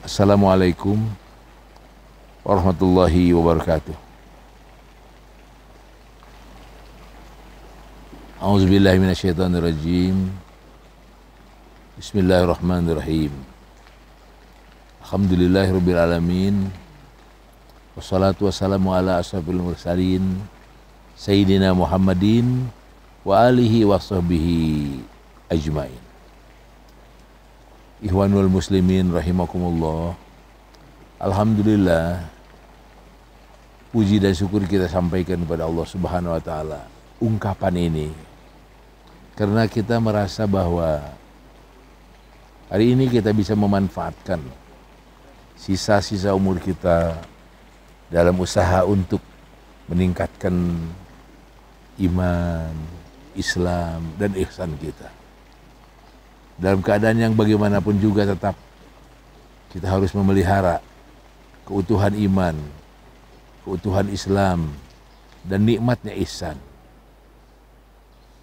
Assalamualaikum warahmatullahi wabarakatuh. A'udzubillahi minasyaitonirrajim. Bismillahirrahmanirrahim. Alhamdulillahirabbil alamin. Wassalatu wassalamu ala asrafil mursalin Sayyidina Muhammadin wa alihi wa sahbihi ajmain. Ikhwanul muslimin rahimakumullah. Alhamdulillah puji dan syukur kita sampaikan kepada Allah Subhanahu wa taala. Ungkapan ini karena kita merasa bahwa hari ini kita bisa memanfaatkan sisa-sisa umur kita dalam usaha untuk meningkatkan iman, Islam, dan ihsan kita dalam keadaan yang bagaimanapun juga tetap kita harus memelihara keutuhan iman, keutuhan Islam, dan nikmatnya ihsan.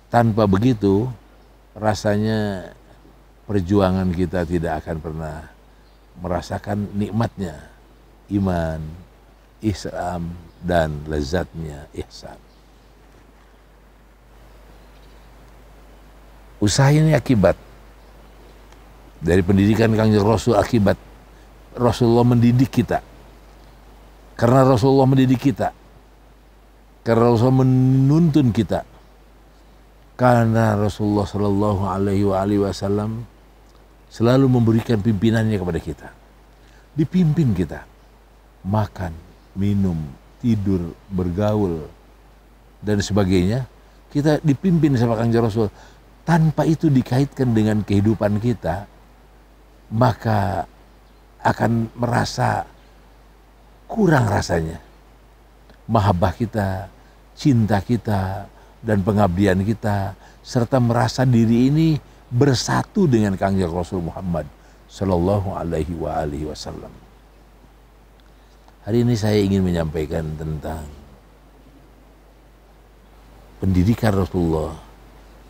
Tanpa begitu, rasanya perjuangan kita tidak akan pernah merasakan nikmatnya iman, Islam, dan lezatnya ihsan. Usaha ini akibat dari pendidikan Kanjeng Rasul akibat Rasulullah mendidik kita. Karena Rasulullah mendidik kita. Karena Rasulullah menuntun kita. Karena Rasulullah Shallallahu Alaihi Wasallam selalu memberikan pimpinannya kepada kita. Dipimpin kita makan, minum, tidur, bergaul dan sebagainya. Kita dipimpin sama Kanjeng Rasul. Tanpa itu dikaitkan dengan kehidupan kita, maka akan merasa kurang rasanya. Mahabbah kita, cinta kita, dan pengabdian kita, serta merasa diri ini bersatu dengan Kangjeng Rasul Muhammad Sallallahu Alaihi Wasallam. Hari ini saya ingin menyampaikan tentang pendidikan Rasulullah.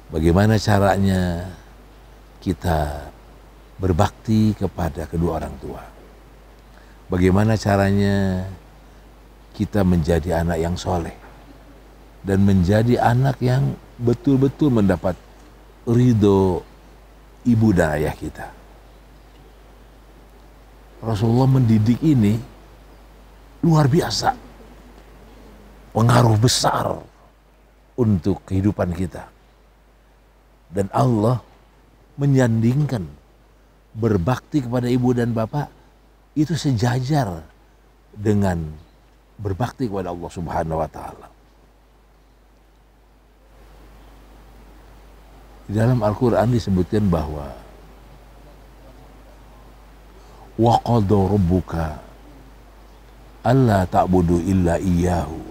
Bagaimana caranya kita berbakti kepada kedua orang tua. Bagaimana caranya kita menjadi anak yang soleh dan menjadi anak yang betul-betul mendapat ridho ibu dan ayah kita. Rasulullah mendidik ini luar biasa. Pengaruh besar untuk kehidupan kita. Dan Allah menyandingkan berbakti kepada ibu dan bapak itu sejajar dengan berbakti kepada Allah Subhanahu wa taala. Di dalam Al-Qur'an disebutkan bahwa wa qadha rabbuka alla ta'budu illa iyyahu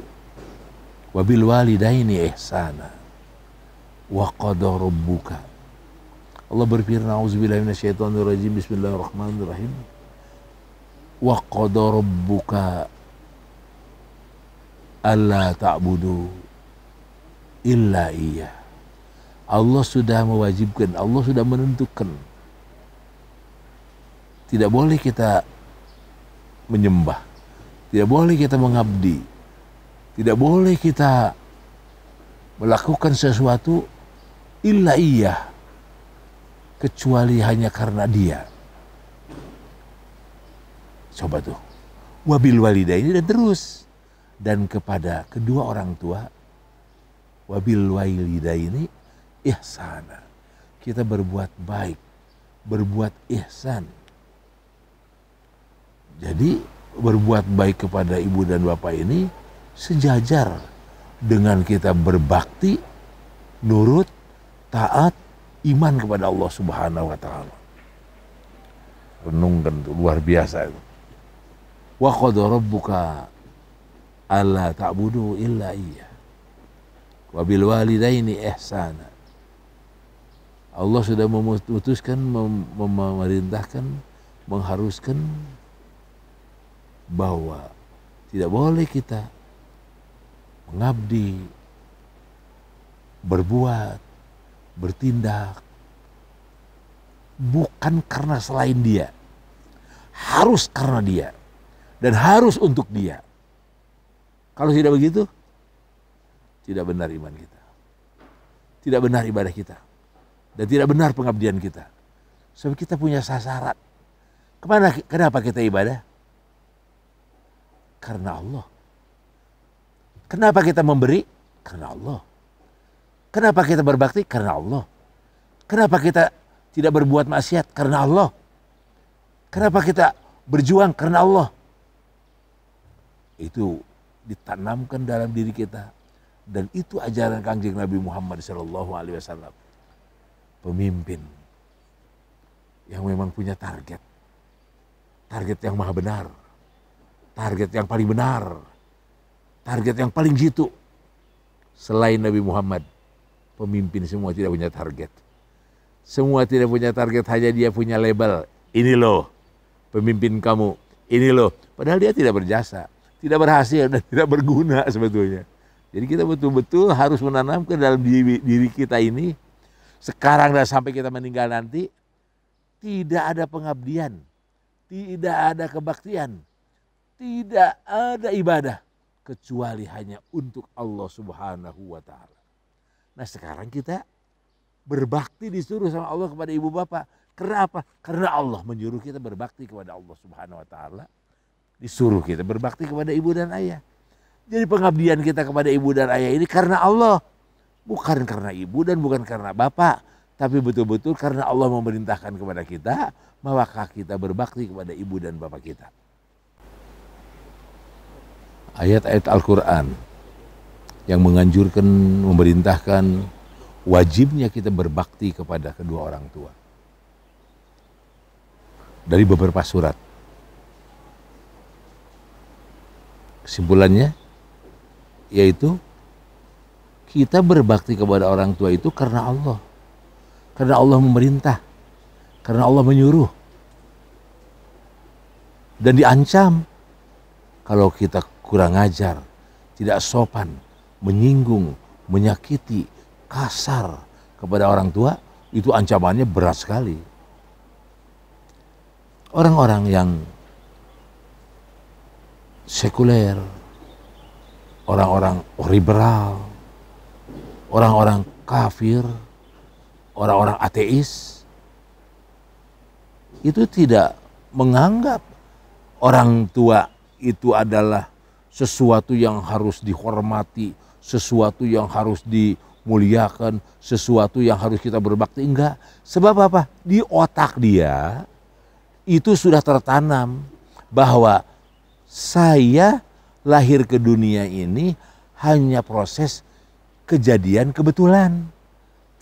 wa bil walidaini ihsana wa qadha rabbuka Allah berfirman auzubillahi minasyaitonirrajim. Bismillahirrahmanirrahim. Wa qada rabbuka alla ta'budu illa iya Allah sudah mewajibkan Allah sudah menentukan. Tidak boleh kita menyembah tidak boleh kita mengabdi tidak boleh kita melakukan sesuatu illa iya kecuali hanya karena dia. Coba tuh. Wabil ini dan terus. Dan kepada kedua orang tua. Wabil ini ihsana. Kita berbuat baik. Berbuat ihsan. Jadi berbuat baik kepada ibu dan bapak ini sejajar dengan kita berbakti, nurut, taat, iman kepada Allah Subhanahu wa taala. Renungkan tuh luar biasa itu. Wa qad rabbuka alla ta'budu illa iya. Wa bil walidaini ihsana. Allah sudah memutuskan, memerintahkan, mengharuskan bahwa tidak boleh kita mengabdi, berbuat, bertindak bukan karena selain dia. harus karena dia dan harus untuk dia. Kalau tidak begitu, tidak benar iman kita. Tidak benar ibadah kita. Dan tidak benar pengabdian kita. Sebab kita punya sasaran. Ke mana, kenapa kita ibadah? Karena Allah. Kenapa kita memberi? Karena Allah. Kenapa kita berbakti? Karena Allah. Kenapa kita tidak berbuat maksiat? Karena Allah. Kenapa kita berjuang? Karena Allah. Itu ditanamkan dalam diri kita dan itu ajaran kanjeng Nabi Muhammad Wasallam pemimpin yang memang punya target target yang maha benar target yang paling benar target yang paling jitu selain Nabi Muhammad pemimpin semua tidak punya target semua tidak punya target hanya dia punya label ini loh pemimpin kamu ini loh padahal dia tidak berjasa tidak berhasil dan tidak berguna sebetulnya. Jadi kita betul-betul harus menanamkan dalam diri, diri kita ini sekarang dan sampai kita meninggal nanti tidak ada pengabdian, tidak ada kebaktian, tidak ada ibadah kecuali hanya untuk Allah Subhanahu wa taala. Nah, sekarang kita berbakti disuruh sama Allah kepada ibu bapak. Kenapa? Karena Allah menyuruh kita berbakti kepada Allah Subhanahu wa taala Disuruh kita berbakti kepada ibu dan ayah. Jadi pengabdian kita kepada ibu dan ayah ini karena Allah. Bukan karena ibu dan bukan karena bapak. Tapi betul-betul karena Allah memerintahkan kepada kita. Maka kita berbakti kepada ibu dan bapak kita. Ayat-ayat Al-Quran yang menganjurkan, memerintahkan wajibnya kita berbakti kepada kedua orang tua. Dari beberapa surat. Kesimpulannya yaitu kita berbakti kepada orang tua itu karena Allah. Karena Allah memerintah. Karena Allah menyuruh. Dan diancam kalau kita kurang ajar, tidak sopan, menyinggung, menyakiti, kasar kepada orang tua, itu ancamannya berat sekali. Orang-orang yang sekuler, orang-orang liberal, orang-orang kafir, orang-orang ateis, itu tidak menganggap orang tua itu adalah sesuatu yang harus dihormati, sesuatu yang harus dimuliakan, sesuatu yang harus kita berbakti. Enggak. Sebab apa? Di otak dia itu sudah tertanam bahwa saya lahir ke dunia ini hanya proses kejadian kebetulan.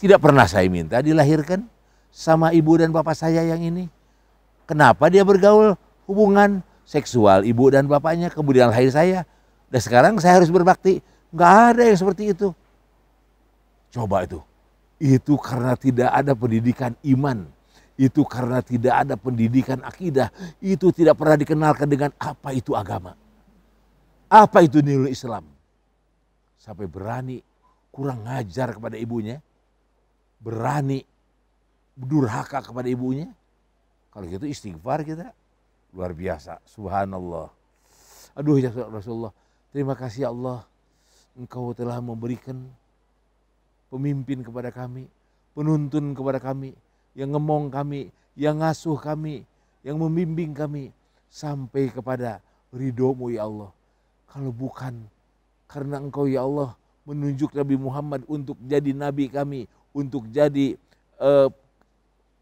Tidak pernah saya minta dilahirkan sama ibu dan bapak saya yang ini. Kenapa dia bergaul hubungan seksual ibu dan bapaknya kemudian lahir saya. Dan sekarang saya harus berbakti. Nggak ada yang seperti itu. Coba itu. Itu karena tidak ada pendidikan iman itu karena tidak ada pendidikan akidah, itu tidak pernah dikenalkan dengan apa itu agama. Apa itu nilai Islam? Sampai berani kurang ngajar kepada ibunya, berani durhaka kepada ibunya. Kalau gitu istighfar kita luar biasa, subhanallah. Aduh ya Rasulullah, terima kasih ya Allah, Engkau telah memberikan pemimpin kepada kami, penuntun kepada kami, yang ngemong kami, yang ngasuh kami, yang membimbing kami sampai kepada ridhomu ya Allah. Kalau bukan karena engkau ya Allah menunjuk Nabi Muhammad untuk jadi nabi kami, untuk jadi uh,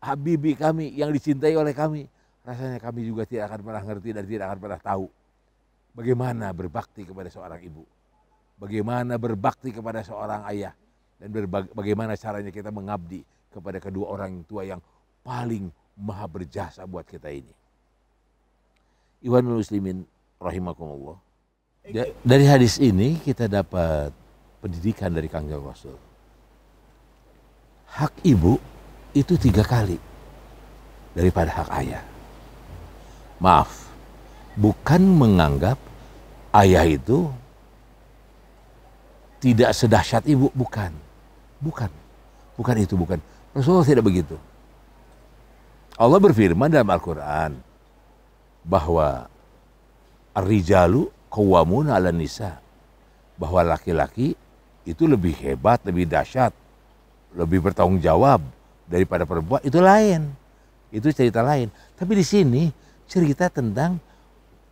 habibi kami yang dicintai oleh kami, rasanya kami juga tidak akan pernah ngerti dan tidak akan pernah tahu bagaimana berbakti kepada seorang ibu, bagaimana berbakti kepada seorang ayah, dan bagaimana caranya kita mengabdi kepada kedua orang tua yang paling maha berjasa buat kita ini. Iwan muslimin rahimakumullah. Dari hadis ini kita dapat pendidikan dari Kangjeng Rasul. Hak ibu itu tiga kali daripada hak ayah. Maaf, bukan menganggap ayah itu tidak sedahsyat ibu, bukan. Bukan. Bukan itu, bukan. Rasulullah tidak begitu. Allah berfirman dalam Al-Quran. bahwa Ar-rijalu qawwamuna 'ala nisa. Bahwa laki-laki itu lebih hebat, lebih dahsyat, lebih bertanggung jawab daripada perempuan itu lain. Itu cerita lain. Tapi di sini cerita tentang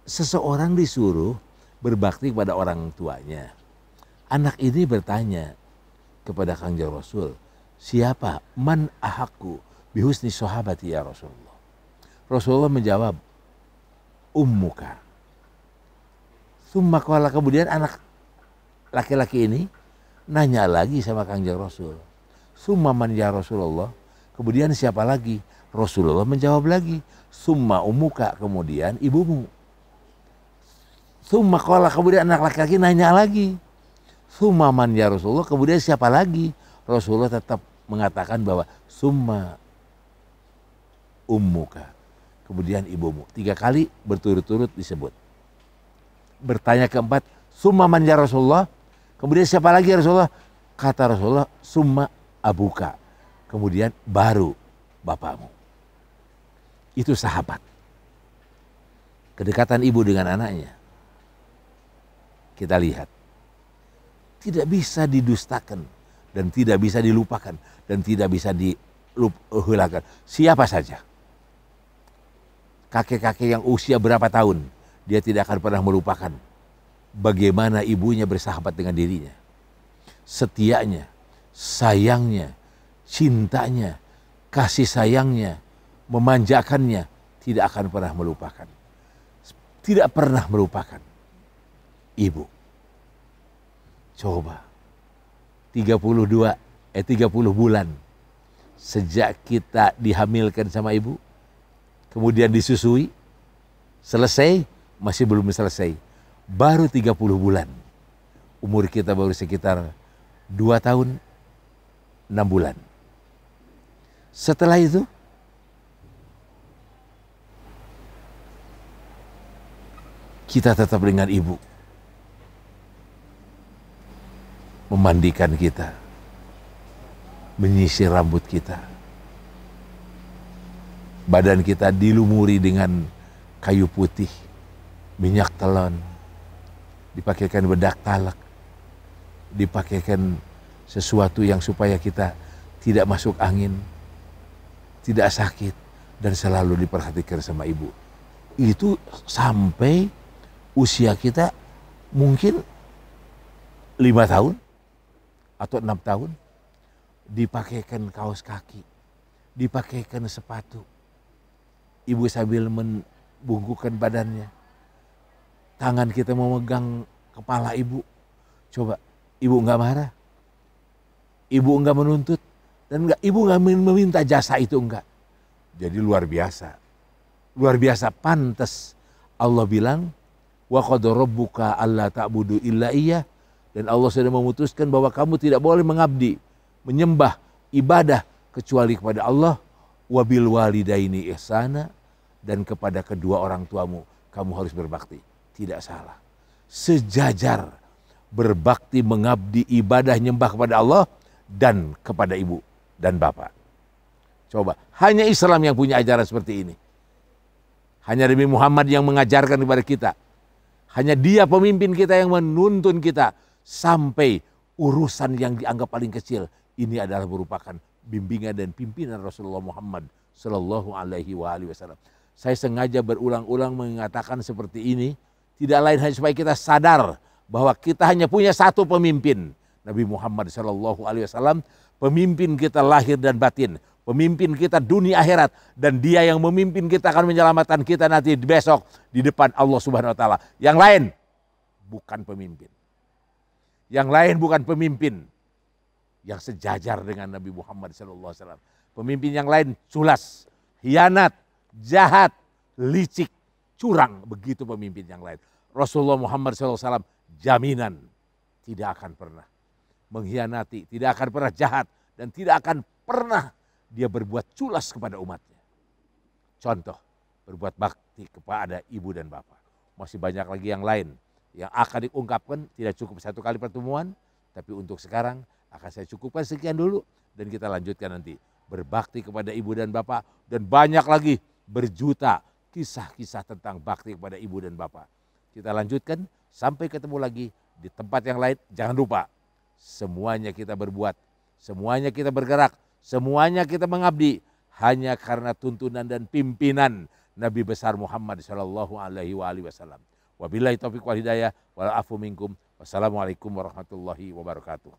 seseorang disuruh berbakti kepada orang tuanya. Anak ini bertanya kepada Kangjeng Rasul, siapa man ahaku bihusni sahabati ya Rasulullah. Rasulullah menjawab, ummuka. Summa kala kemudian anak laki-laki ini nanya lagi sama Kangjeng Rasul. Summa man ya Rasulullah. Kemudian siapa lagi? Rasulullah menjawab lagi. Summa umuka kemudian ibumu. Summa kala kemudian anak laki-laki nanya lagi. Summa man ya Rasulullah. Kemudian siapa lagi? Rasulullah tetap mengatakan bahwa summa ummuka. Kemudian ibumu. Tiga kali berturut-turut disebut bertanya keempat, summa man ya Rasulullah. Kemudian siapa lagi ya Rasulullah? Kata Rasulullah, summa abuka. Kemudian baru bapakmu. Itu sahabat. Kedekatan ibu dengan anaknya. Kita lihat. Tidak bisa didustakan dan tidak bisa dilupakan dan tidak bisa dihulakan. Siapa saja. Kakek-kakek yang usia berapa tahun dia tidak akan pernah melupakan bagaimana ibunya bersahabat dengan dirinya. Setianya, sayangnya, cintanya, kasih sayangnya, memanjakannya tidak akan pernah melupakan. Tidak pernah melupakan ibu. Coba 32 eh 30 bulan sejak kita dihamilkan sama ibu, kemudian disusui, selesai masih belum selesai. Baru 30 bulan. Umur kita baru sekitar 2 tahun 6 bulan. Setelah itu kita tetap dengan ibu. Memandikan kita. Menyisir rambut kita. Badan kita dilumuri dengan kayu putih minyak telon, dipakaikan bedak talak, dipakaikan sesuatu yang supaya kita tidak masuk angin, tidak sakit, dan selalu diperhatikan sama ibu. Itu sampai usia kita mungkin lima tahun atau enam tahun dipakaikan kaos kaki, dipakaikan sepatu. Ibu sambil membungkukkan badannya, tangan kita memegang kepala ibu. Coba, ibu nggak marah, ibu nggak menuntut, dan enggak, ibu nggak meminta jasa itu enggak. Jadi luar biasa, luar biasa pantas Allah bilang wa buka Allah tak ta'budu illa iya dan Allah sudah memutuskan bahwa kamu tidak boleh mengabdi, menyembah, ibadah kecuali kepada Allah wabil walidaini ihsana dan kepada kedua orang tuamu kamu harus berbakti tidak salah. Sejajar berbakti mengabdi ibadah nyembah kepada Allah dan kepada ibu dan bapak. Coba, hanya Islam yang punya ajaran seperti ini. Hanya Nabi Muhammad yang mengajarkan kepada kita. Hanya dia pemimpin kita yang menuntun kita sampai urusan yang dianggap paling kecil ini adalah merupakan bimbingan dan pimpinan Rasulullah Muhammad Shallallahu Alaihi Wasallam. Saya sengaja berulang-ulang mengatakan seperti ini tidak lain hanya supaya kita sadar bahwa kita hanya punya satu pemimpin. Nabi Muhammad Shallallahu Alaihi Wasallam, pemimpin kita lahir dan batin, pemimpin kita dunia akhirat, dan Dia yang memimpin kita akan menyelamatkan kita nanti besok di depan Allah Subhanahu Wa Taala. Yang lain bukan pemimpin. Yang lain bukan pemimpin yang sejajar dengan Nabi Muhammad Wasallam. Pemimpin yang lain culas, hianat, jahat, licik, curang begitu pemimpin yang lain. Rasulullah Muhammad SAW jaminan tidak akan pernah mengkhianati, tidak akan pernah jahat dan tidak akan pernah dia berbuat culas kepada umatnya. Contoh, berbuat bakti kepada ibu dan bapak. Masih banyak lagi yang lain yang akan diungkapkan tidak cukup satu kali pertemuan, tapi untuk sekarang akan saya cukupkan sekian dulu dan kita lanjutkan nanti. Berbakti kepada ibu dan bapak dan banyak lagi berjuta kisah-kisah tentang bakti kepada ibu dan bapak. Kita lanjutkan sampai ketemu lagi di tempat yang lain. Jangan lupa semuanya kita berbuat, semuanya kita bergerak, semuanya kita mengabdi hanya karena tuntunan dan pimpinan Nabi besar Muhammad Shallallahu Alaihi Wasallam. Wabillahi taufiq wal hidayah wal afu minkum. Wassalamualaikum warahmatullahi wabarakatuh.